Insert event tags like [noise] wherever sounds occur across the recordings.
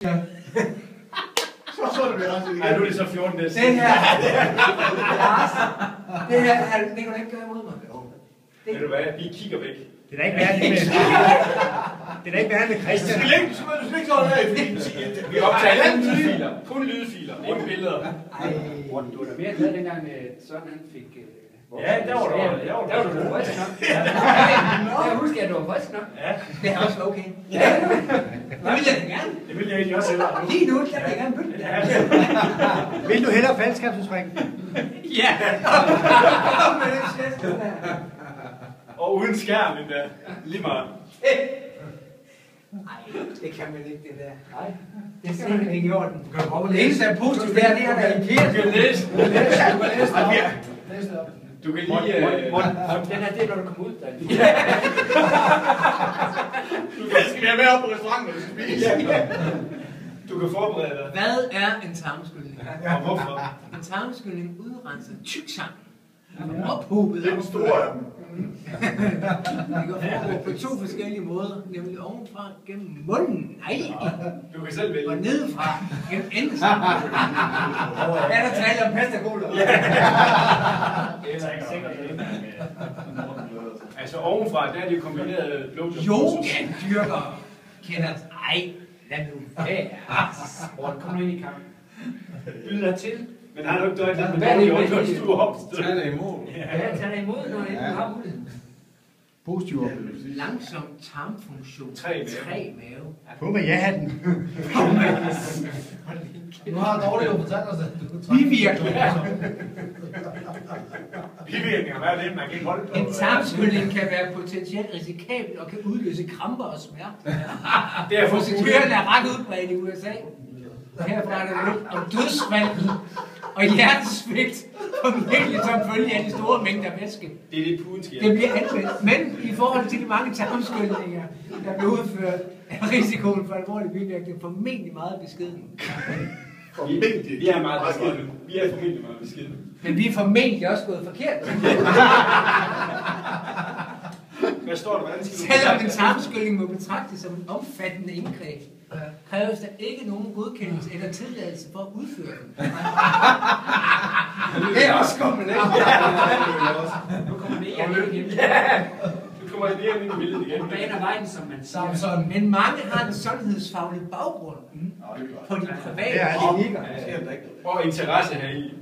[laughs] Så så det bliver også Ej, nu er det så 14 næste. Det her, Lars, det her, han, det kan du ikke gøre imod mig. Ved du hvad, vi kigger væk. Det er da ikke værre med... Det er da ikke værre med Du Christian. skal ikke, du skal ikke sådan her, fordi Vi optager alle lydfiler. Kun lydfiler, ingen billeder. Ej, du var da mere glad dengang, øh, Søren han fik... Ja, der var du- der var du- der var du frisk nok. [laughs] Jeg husker, at du var frisk nok. Ja, det er også okay. Ja, det vil jeg da gerne. det vil jeg egentlig også hellere. Lige nu, der vil jeg gerne bytte det. [laughs] Vil du hellere faldskabsudspring? Ja. Der. [laughs] Og uden skærm endda. Lige meget. Ej, det kan man ikke, det der. Nej. Det er simpelthen ikke i orden. Du Det eneste, der er positivt, det er, det er, der er en Du kære. kan læse. kan læse det op. Læs det op. Du kan lige... øh, [laughs] Morten, den her, det er, når du kommer ud der. Du skal være med op på restauranten, når du skal spise. Du kan forberede dig. Hvad er en tarmskyldning? Og hvorfor? En tarmskyldning udrenser tyksang. Ophobet. Det er den store af dem. Det kan foregå på to forskellige måder, nemlig ovenfra gennem munden, nej, Du kan selv og vælge. nedefra gennem endelsen. [laughs] Er der tale om pestagoler? Det er ikke sikkert, det Altså ovenfra, der er det kombineret blowjob. Yoga dyrker kender. Ej, lad nu være. Kom nu ind i kampen. Byd dig til. Men har du ikke døjet lidt med Hvad er det, dårlig er ånd, det? hvis du er opstået? Tag det imod. Ja, tag dig imod, når du har muligheden. Positiv oplevelse. Langsom tarmfunktion. Tre mave. Tre mave. På med ja-hatten. Nu har Dorte jo fortalt os, at du kan Bivirkninger. Bivirkninger, hvad er det? Man kan ikke holde på. En tarmskylning kan være potentielt risikabel og kan udløse kramper og smerte. Derfor Proceduren er ret udbredt i USA. Herfra er der om dødsfald og hjertesvigt, formentlig som følge af de store mængder væske. Det er det, Putin skal Det bliver anvendt, men i forhold til de mange tarmskyldninger, der bliver udført, er risikoen for alvorlig bivirkning formentlig meget beskeden. Vi, vi er meget beskidte. Vi er formentlig meget beskidte. Men vi er formentlig også gået forkert. Hvad står der? Hvordan skal du Selvom en tarmskylning må betragtes som en omfattende indgreb, kræves der ikke nogen godkendelse eller tilladelse for at udføre den. [laughs] Det er også kommet, ikke? Nu kommer det ikke igen. Du kommer lige ind i billedet igen. Baner vejen, som man siger. Samson. Men mange har en sundhedsfaglig baggrund på de private Det er det. klinikker. Og interesse her i.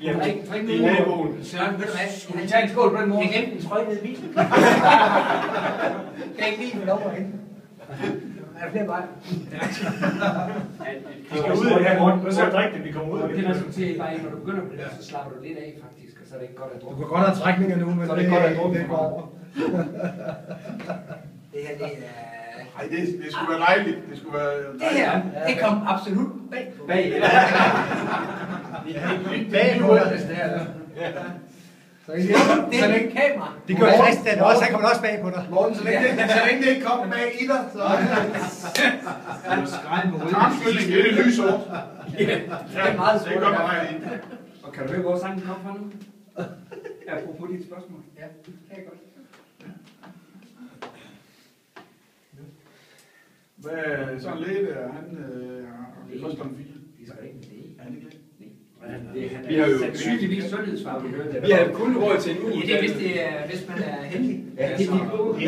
Vi er Drik- drik nu. i naboen. Søren, ved du hvad? Skal vi tage en skål på den måde? Jeg glemte en trøje nede i bilen. [laughs] Kan ikke lige få lov at hente. Er der flere veje? Vi skal ud af det her, Morten. Nu skal drikke det, vi kommer ud af Det det. resulterer i bare, når du begynder på det, så slapper du lidt af faktisk, og så er det ikke godt at Du drukke. kan godt have trækninger nu, men Så er det det, godt at det, drukke det går over. Det her, det er... Ej, det, det skulle være dejligt. Det skulle være Det her, det kom absolut bag på. Bag. Bag [laughs] på. Så det er, det er et kamera. Det gør Christian også, han kommer også bag på dig. Morten, så længe, det, så længe det ikke kommer bag i dig, så Er du skræn på Tarmskyldning, det er det lyse ord. Det er meget Det sort. gør mig ind. Og kan du høre, hvor sangen kom fra nu? Apropos dit spørgsmål. Ja, det kan jeg godt. Hvad, sådan lidt, er han øh, har en. Det er ikke en idé. Er det ikke det? Det er han Vi har jo- sandsynligvis sundhedsfagligt hørt. Vi har kun råd til en uge. Ja, det er, hvis, det er, hvis man er heldig. Ja, det er de.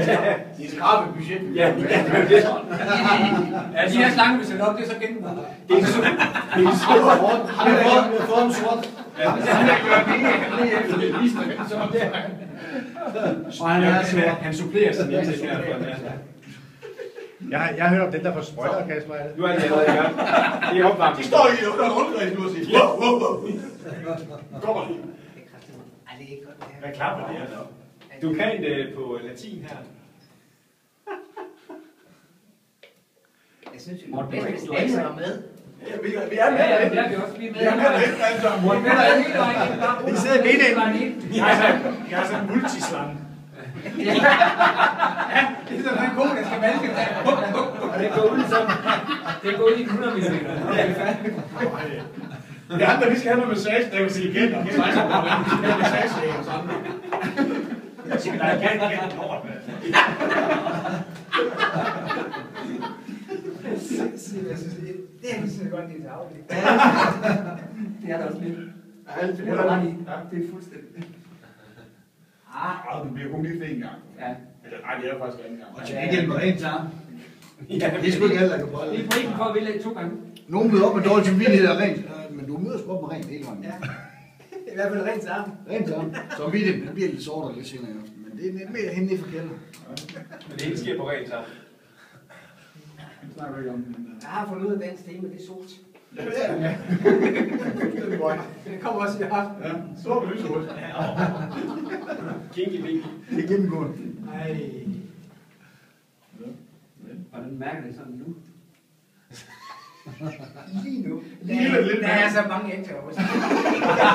Det er skrabe budget. Ja, ja, det er det. Ja, de her slange, vi sætter op, det er så genbrug. Det er så... Det er så... Han har fået, han har fået en sort. Og han er så... Han supplerer sin indtægt her. Jeg har, jeg har hørt om den der får sprøjter, Kasper. er? Nu er det allerede i gang. Det er De opvarmning. står i under en rundkreds nu og siger, wow, wow, wow. Kommer de. Ej, det er ikke godt, det her. Hvad klapper det her så? Du kan det på latin her. Jeg synes er du er bedst, ikke- hvis du er ikke- var med. Ja, vi, vi er med. Ja, ja, det er vi også. Vi er med. Vi er med. Morten, hele vejen ind. Bare Vi sidder i midten. Jeg er sådan, er en multislang. [laughs] [laughs] Det er sådan en ko, der skal der. Og det går ud som... Det går ud i 100 mm. Vi andre, vi skal have noget massage, der vil sige igen. Vi skal have massage og sådan. Jeg siger, der er igen, igen, lort, mand. jeg synes, det, det er sådan godt, det er til aflæg. Det er der også lidt. Det er der i. Det er fuldstændig. Ah, du bliver kun lige en gang. ja. Eller, nej, det er faktisk anden gang. Og til gengæld med rent tarm. Ja, Det er sgu ikke alle, der kan prøve Vi er det. på en for at vælge to gange. Nogen møder op med dårlig samvittighed og rent, men du møder sgu op med rent hele vejen. Ja. [laughs] I hvert fald rent sammen. Rent tarm. Så vi det, det bliver lidt sort og lidt senere i aften, men det er lidt mere henne i for kælder. Men det hele sker på rent sammen. Vi snakker ikke om det. Jeg har fundet ud af dagens tema, det er sort. Ja, det er det. [laughs] Godt. Det kommer også i aften. Ja, sort og lyserødt. Kinky Winky. Det er gennemgående. Ej. Hvordan mærker det sådan nu? Lige nu. Lige Der, lidt der er så mange ægte også.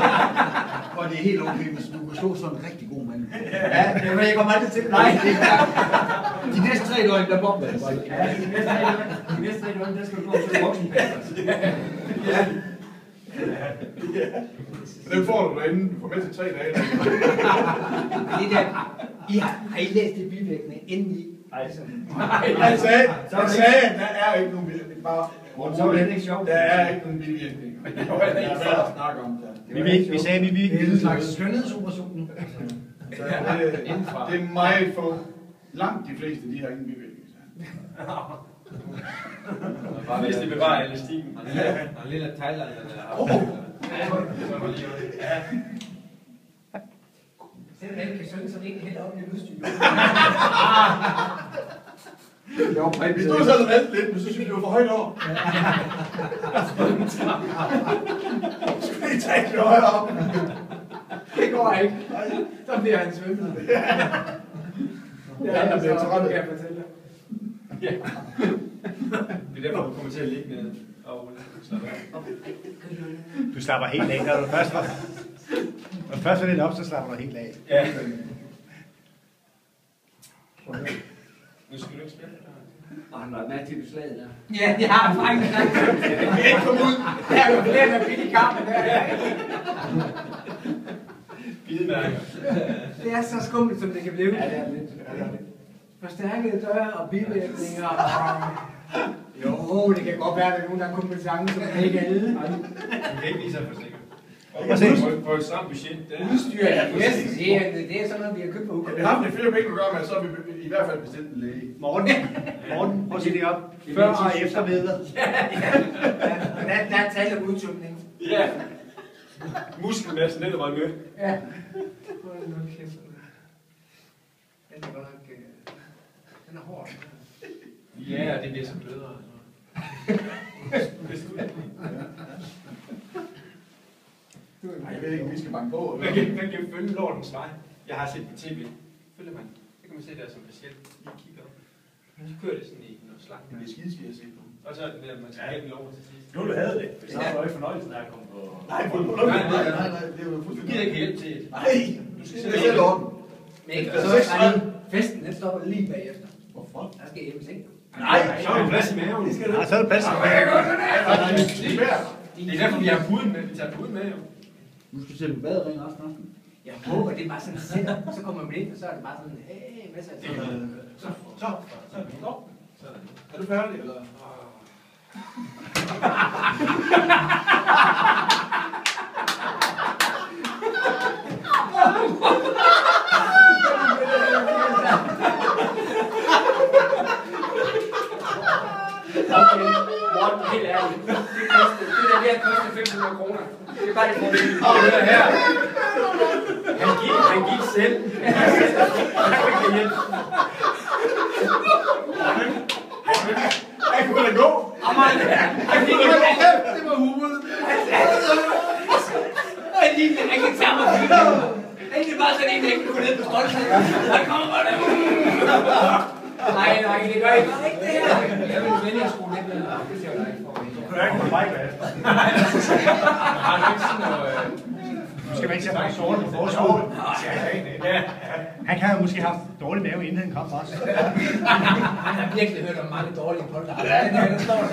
[laughs] Og det er helt okay, hvis du kan slå sådan en rigtig god mand. Ja, men jeg kommer aldrig til. Nej, det [laughs] er De næste tre døgn, der bomber det bare. Ja, de næste tre- de næste tre døgn, der skal du gå til voksenpasser. Den får du derinde. Du får med til tre dage. [laughs] Det der, I har, har I læst det bivirkende inden I? Nej, Jeg sagde, jeg sagde, at der er ikke nogen bivirkninger. Bare Så var det ikke sjovt. Der er ikke nogen bivirkninger. [laughs] Det var ikke værd at snakke om det. Vi, vil, vi sagde, vi vil Det er en slags skønhedsoperation. Så det, det er meget få. Langt de fleste, de har ingen bivirkninger. Hvis det bevarer elastikken. En lille Thailand, der Oh. Selvom man ikke kan synge, så er det ikke helt op i udstyr. Jo, Vi stod sådan valgte lidt, men så synes vi, det var for højt over. Skulle vi tage det højere op? Det går ikke. Så bliver han svømmet. Det er Han er altså, blevet træt. kan jeg fortælle dig. Ja. Det er derfor, du kommer til at ligge ned og af. Du slapper helt af, når du først var... Når du først var lidt op, så slapper du helt af. Ja. Nu skal du ikke spille. Og han var med til det slaget der. Ja, det har jeg faktisk. Ikke kom ud. Der er jo flere, der fik i kampen der. Bidemærker. Det er så skummelt, som det kan blive. Ja, det er lidt. Forstærkede døre og bivirkninger. Og... Jo, det kan godt være, at der er nogen, der har kompetence, men ikke alle. Du kan ikke vise sig for sikker. Prøv at se. På, på et stramt budget, det er... Udstyr er yes, det, er, det er sådan noget, vi har købt på Ja, Ukra. vi har haft det flere penge at gøre med, så har vi i hvert fald bestilt en læge. Morten, Morten, prøv at sige det op. Før og efter videre. Der, der er tale om udtømning. Ja. Muskelmassen, den er meget mødt. Ja. Hold nu kæft. Den er godt nok... øh, Den er hård. Ja, og det bliver så blødere. Hvis du... Nej, jeg ved ikke, om vi skal banke på. Man kan, man kan følge lortens vej. Jeg har set på tv. Følger man. Det kan man se der som patient. Lige kigger op. Så kører det sådan i noget slank. Det er skideskidt at se på. Og så er det der, man skal have den lov til sidst. Nu du havde det. Så var det ikke fornøjelsen af at komme på... Nej, på på Nej, nej, nej, nej, det er jo Du fuldstændig... giver ikke hjælp til det. Nej, Du skal det selv er orden. Men ikke, Det så seks lige, festen, den stopper lige bagefter. Hvorfor? Der skal hjem i seng. Nej, så er det plads i maven. Det skal Ja, så er det plads. Nej, nej, nej, det er er derfor, vi har puden med. Vi tager puden med, jo. Nu skal du sætte en badering resten af aftenen. Jeg håber, det er bare sådan en setup. Så kommer man ind, og så er det bare sådan, hey, ting. Så, så, så er vi stop. Er du færdig, eller? Okay, Morten, helt ærligt. Det, koster, det der der koster 500 kroner. Det er bare det for det. Og hør her. Han gik, han gik selv. Han fik ikke hjælp. Han kunne da gå. Han fik jo det. Det var hovedet. Og lige han ikke tager mig fint. Det bare sådan en, der ikke kunne ned på stolsen. Han kommer bare der. Nej, nej, det gør ikke. Det er ikke det her. Jeg vil vælge at skrue lidt ned. Det ser jeg ikke for mig. Du er ikke på vej med. Har du ikke sådan noget... øh, [laughs] Nu skal man ikke på sorte på forskud. Ja. Han kan jo måske have haft dårlig mave, inden han kom også. Han har virkelig hørt om mange dårlige polter. Står der.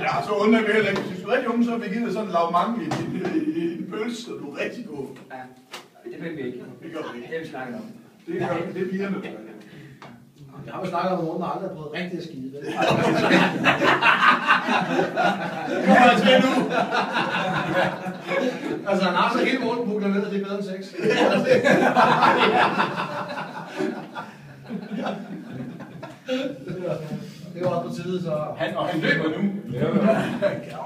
Ja, så undrer jeg mig heller ikke. Hvis du er rigtig unge, så vil jeg give dig sådan en lav mange i din, i din pølse, så du er rigtig god. Ja, det vil vi ikke. Det gør vi Det ikke. har vi snakket om. Det gør det er pigerne, der gør det. Jeg har jo snakket om, nogen aldrig har prøvet rigtig at skide. [laughs] er jeg til nu. [laughs] altså, han har så hele morgen ned, og det er bedre end sex. [laughs] det var også på tide, så... Han, og han løber nu. [laughs]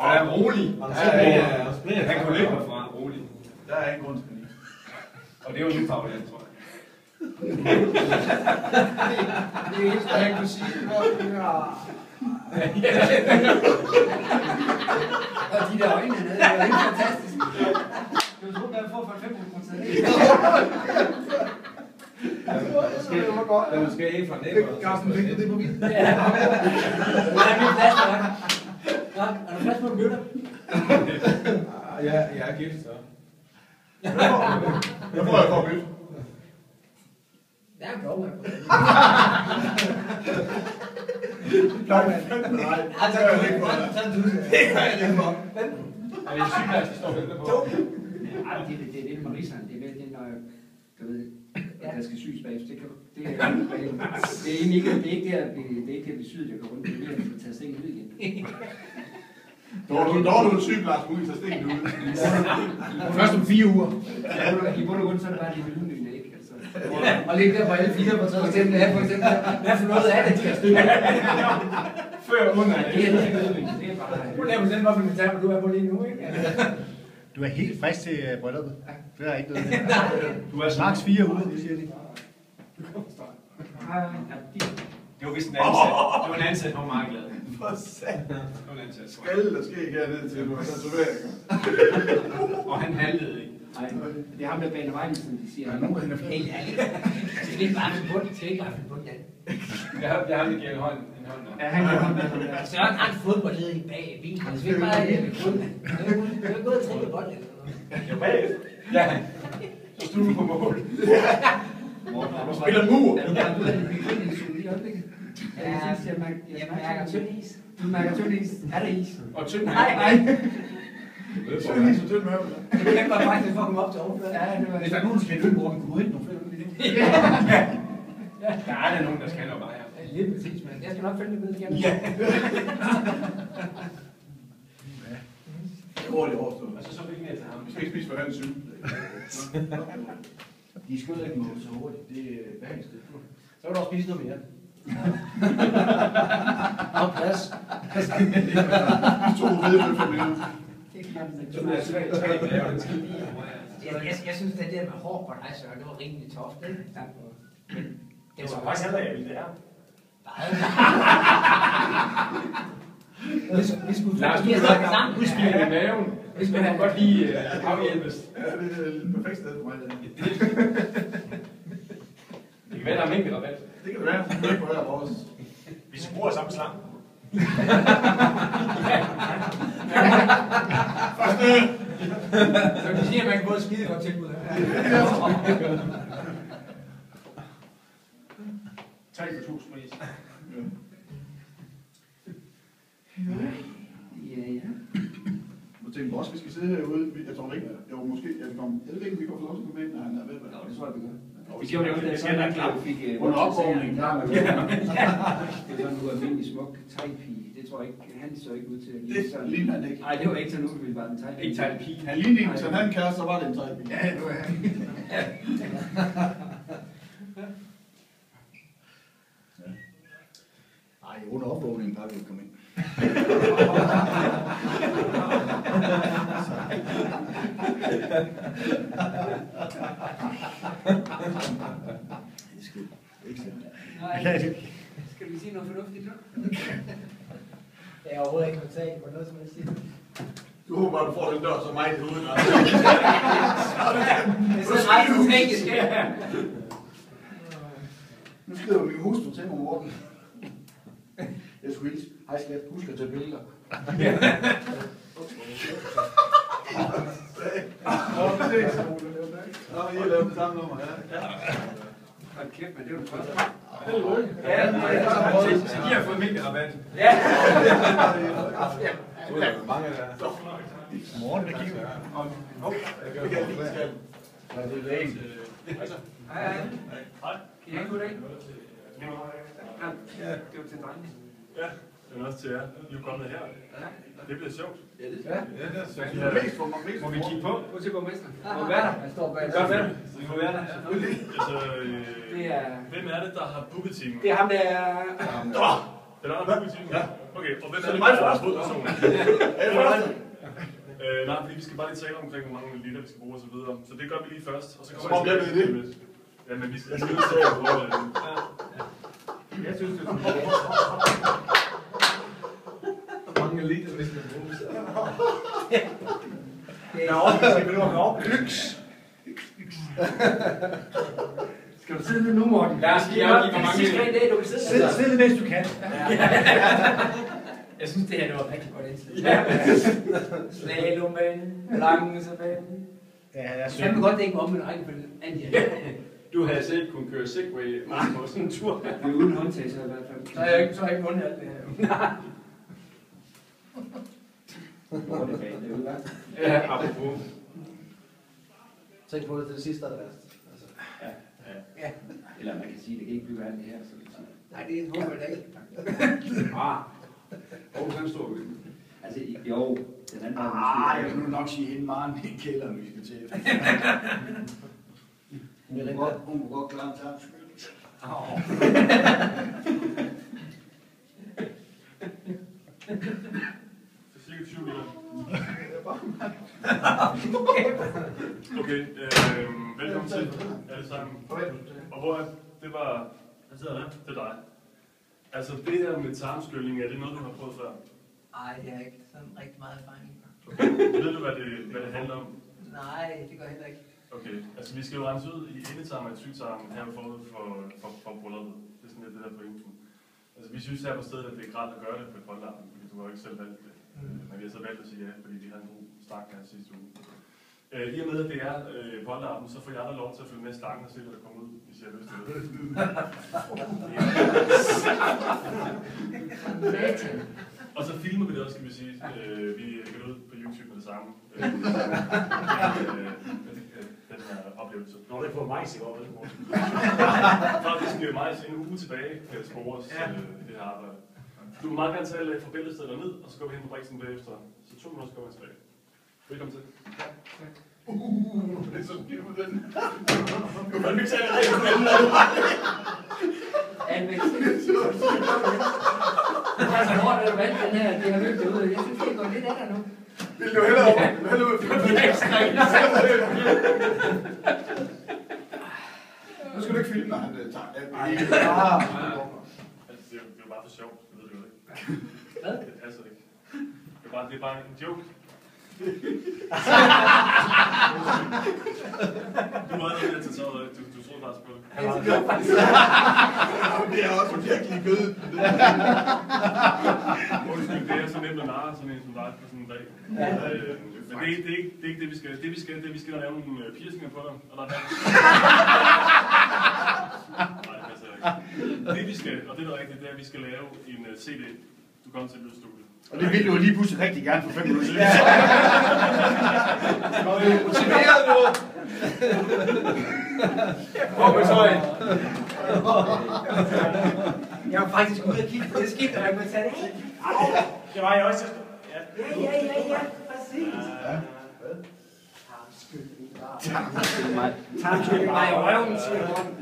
Han er rolig. Ja, ja, ja. Han kunne løbe herfra, rolig. Der er ingen grund til panik. Og det er jo nu fagligt, tror jeg. Det eneste, han kunne sige, det var... Og de der øjne, han havde, det var helt fantastisk. Du troede, man får for 5 kroner. Det var godt. Den skal ikke fra næbber. Carsten, det på vildt? Ja. Er min plads, der? Nå, er du frisk på møller? Ja, jeg er gift, så. Jeg får jeg for at bytte. Ja, går man. Nej, nej. Altså, Det er jeg ikke for. du Det er jeg ikke for. Er det en sygeplejerske, der står venter på? Ja, det, det, det er det med Rigsland. Det er vel det, når jeg, du ved, at der skal syes bagefter. Det, kan, det, er, det, er ikke, det er ikke det, at blive, det er ikke det, at blive syet, jeg går rundt. Det er det, at blive taget stengen ud igen. Er du, er du en sygeplejerske, uden at stikke ud. [laughs] Først om fire uger. I bund og- grund, så er det bare ikke? Altså, og ligge der på alle fire på tredje stemme, det er for eksempel, hvad for noget er det, de har stykket? Før og under. Det er lydmyne, det er bare... Nu laver den, hvorfor vi tager, du er på lige nu, ikke? Du er helt frisk til øh, brylluppet. Det er ikke noget. Du er Max fire uger, det siger de. Ja, de- Det var vist en ansat. Det var en ansat, der var meget glad. For satan. Det var en ansat. Skalle der ikke hernede til, du har tatoveringer. Og han handlede ikke. Nej, det er ham, der baner vejen, som de siger. Der er nogen, der. Helt ærligt. [laughs] Det er bare en bund. Det er ikke bare en bund, ja. Jeg har, jeg har lige givet en hånd. En hånd Ja, han kan komme med. Søren har en fodboldleder bag i bilen. Han skal ikke bare have det kun. Du har gået og trænet bold eller noget. Bagefter. Ja. Så stod du på mål. Du spiller mur. Er du bare ude af din lige i øjeblikket? Ja, jeg mærker tynd is. Du mærker tynd is. Er der is? Og tynd Nej, nej. Så er lige så tynd. Du kan bare faktisk for at komme op til overfladen. Ja, det var Hvis der er nogen, der skal løbe, hvor man kommer ind, nogle flere løbe i det. Der er der nogen, der skal bare her. Ja, Lige præcis, men jeg skal nok følge det med igen. Ja. Det går lige overstået. Og så så fik jeg til ham. Vi skal ikke spise for hans syg. De skød ikke mål så hurtigt. Det er behageligt. Så vil du også spise noget mere. [laughs] Og plads. To hvide for minutter. Jeg, jeg, jeg synes, at det der med hår på dig, Søren, det var rimelig toft, ikke? Men det var faktisk heller, jeg ville det her. Vi skulle Lars, du har sammen. huske i maven. Vi skulle Jeg have kan godt lige uh, afhjælpes. Ja, det er et perfekt sted for mig. Det, Det kan være, der er mængderabat. det kan være. Det er vores. Vi bruger samme slang. [laughs] Så de siger, at man kan både skide godt tilbud. Tak for tusind pris. Ja, ja. Jeg tænkte også, vi skal sidde herude. Jeg tror ikke, jo måske, jeg kan komme. Jeg ved ikke, vi kan få lov til at komme ind, når han er ved. Nå, det tror jeg, vi gør. Jo, Vi gjorde det også, da Det jeg være klart. fik øh, Under opvågningen, klar med [laughs] Det er sådan en ualmindelig smuk thai-pige. Det tror jeg ikke, han så ikke ud til at ligne Det sådan. ligner han ikke. Nej, det var ikke sådan, bare en thai-pige. Ikke tage pige. Han lignede en, hvis han havde en kæreste, så var det en træk. Ja, det var han. [laughs] Nej, under opvågningen plejer vi komme ind. [laughs] Det er sgu ikke slemt. Nej, skal vi sige noget fornuftigt nu? [laughs] Det er overhovedet ikke totalt på noget, som jeg siger. Du håber bare, du får den dør så meget i hovedet. Det er så ret strategisk. Nu skriver min hustru til mig, Morten. Jeg skulle hilse. Hej skat, husk at tage billeder. Nå, præcis. Nå, I har lavet den samme nummer, ja. Hold kæft, men det er jo det første. Ja, så, så de har fået mængderabat. Ja. Mange der. Morgen, der kigger. Det kan jeg lige skal. Det er det Hej, hej. Kan I have en god dag? Ja, det var til drengene. Ja, men også til jer. I er kommet her. Det bliver sjovt. Ja, det Ja, det er så Ja. Mest for mig, mest Må vi kigge på? Gå til borgmesteren. Må være der. Han står bag. Godt med Så vi må være der. Altså, øh, Det er... hvem er det, der har booket timen? Det er ham, der er... Det er der, der har booket timen? Ja. Okay, og hvem er det det, er der har hovedpersonen? Er det først? Øh, nej, fordi vi skal bare lige tale omkring, hvor mange liter vi skal bruge og så videre. Så det gør vi lige først. Og så Som om jeg ved det. Ja, men vi skal lige om hvor, øh, Jeg synes, det er mange liter, hvis man bruger [laughs] sig. Det Nå, skal vi nu have op? Lyks. Skal du sidde lidt nu, Morten? Lad os give op i, hvor mange- Sidste tre dage, du kan sidde Sid, sid mens du kan. [laughs] Jeg synes, det her det var rigtig godt indstillet. Ja. Slalommen, langsebanen. Ja, jeg Kan man godt dække mig om en række på den anden. Du havde selv kunne køre Segway på sådan en tur. Det er uden håndtag, så i hvert fald. Så har jeg ikke, så har jeg ikke vundet alt det her [laughs] er det bag, det er ude, hva'? Ja, apropos. Tænk på det til det sidste, der er værst. Altså. Ja. Eller man kan sige, det kan ikke blive værre end det her. Så det. Nej, det håber jeg da ikke. Ah, Aarhus, han står jo altså i- jo, den anden Ah, jeg måske... vil nu nok sige hende Maren i kælderen, vi skal til. Hun kunne godt, hun kunne godt klare en. Så [laughs] Okay, øh, velkommen til alle sammen. Og hvor er, det var, hvad sidder der? Det er dig. Altså det her med tarmskylling, er det noget, du har prøvet før? Nej, det har jeg ikke sådan rigtig meget erfaring. Okay. Ved du, hvad det, hvad det handler om? Nej, det gør jeg heller ikke. Okay, altså vi skal jo rense ud i endetarmen og tyktarmen her forud for, for, for brylluppet. Det er sådan lidt det der pointen. Altså vi synes her på stedet, at det er grædt at gøre det på polterappen, fordi du har jo ikke selv valgt det. Mm. Men vi har så valgt at sige ja, fordi vi havde en god stak her sidste uge. Øh, I og med, at det er øh, polterappen, så får jeg andre lov til at følge med i stakken og se, hvad der kommer ud, hvis jeg har lyst til det. [laughs] Og så filmer vi det også, skal vi sige. Øh, vi lægger det ud på YouTube med det samme. Øh, øh, den her oplevelse. Når det er på majs i går, vel? [laughs] Faktisk øh, mig en uge tilbage kan spores ja. øh, det her arbejde. Du må meget gerne tage fra bæltestedet ned, og så går vi hen på Brixen bagefter. Så to minutter, så går vi tilbage. Velkommen til. Uh, det er så givet den. Du kan ikke tage det rigtig med den. Anvæk. Det er så hårdt, at du valgte den her. Det har løbet ud. Jeg synes, det går lidt af nu. Vil du hellere op? Vil du hellere ud? Nu skal du ikke filme, når han øh, tager alt. Ah, Altså, det er, jo- det er bare for sjov, det ved du jo ikke. Hvad? Det passer ikke. Det er bare, det er bare en joke. Du var at tage tøjet af. Du, du troede faktisk på det. det er også virkelig gød. Undskyld, det er så nemt at narre sådan en som dig på sådan en dag. Øh, men det er, ikke- det, er ikke, det er ikke det, vi skal. Det vi skal, det er, vi skal lave nogle øh, piercinger på dig. Og der er Nej, det passer ikke. Det vi skal, og det er det rigtige, det er, at vi skal lave en CD. Du kommer til et lydstudie. Og det ville du jo lige pludselig rigtig gerne for fem minutter siden. Motiveret nu. Hvor med tøjen? Jeg var faktisk ude og kigge på det skidt, og jeg kunne tage det. Det var jeg også. Ja. Ja, ja, ja, ja, præcis. Tarmskylling var i røven, siger Morten.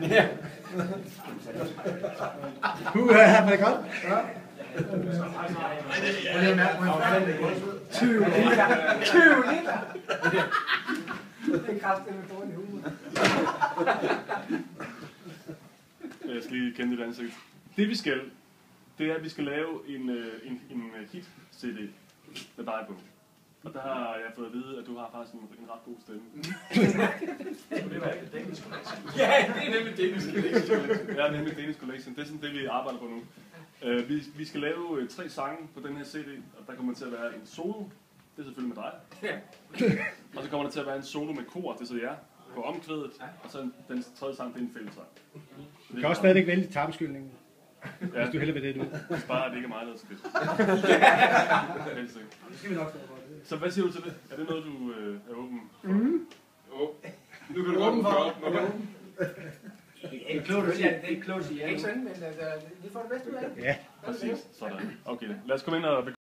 Uh, var det godt? Og jeg mærker, at man er 20 liter. 20 liter. Det er kraftigt med dårlig humor. Jeg skal lige kende dit ansigt. Det vi skal, det er, at vi skal lave en, øh, en, en øh, hit-CD med dig på. Og der har jeg fået at vide, at du har faktisk en, en ret god stemme. [laughs] Ja, det er nemlig det, skal lægge. Ja, nemlig Danish Collection. Det er sådan det, vi arbejder på nu. Uh, vi, vi skal lave uh, tre sange på den her CD, og der kommer til at være en solo. Det er selvfølgelig med dig. og så kommer der til at være en solo med kor, det er så jer, på omkvædet. Og så den tredje sang, det er en fællesang. Du kan også stadigvæk vælge tarmskyldningen, Ja, hvis du hellere vil det, du. hvis bare det ikke er mig, der er [laughs] ikke. Det skal vi nok. Så hvad siger du til det? Er det noget, du øh, er åben for? Nu kan du åbne for op. Det er klogt at sige, det er klogt at sige. Ikke sådan, men altså, vi får det bedste ud af det. Ja. Præcis. Sådan. Okay, lad os komme ind og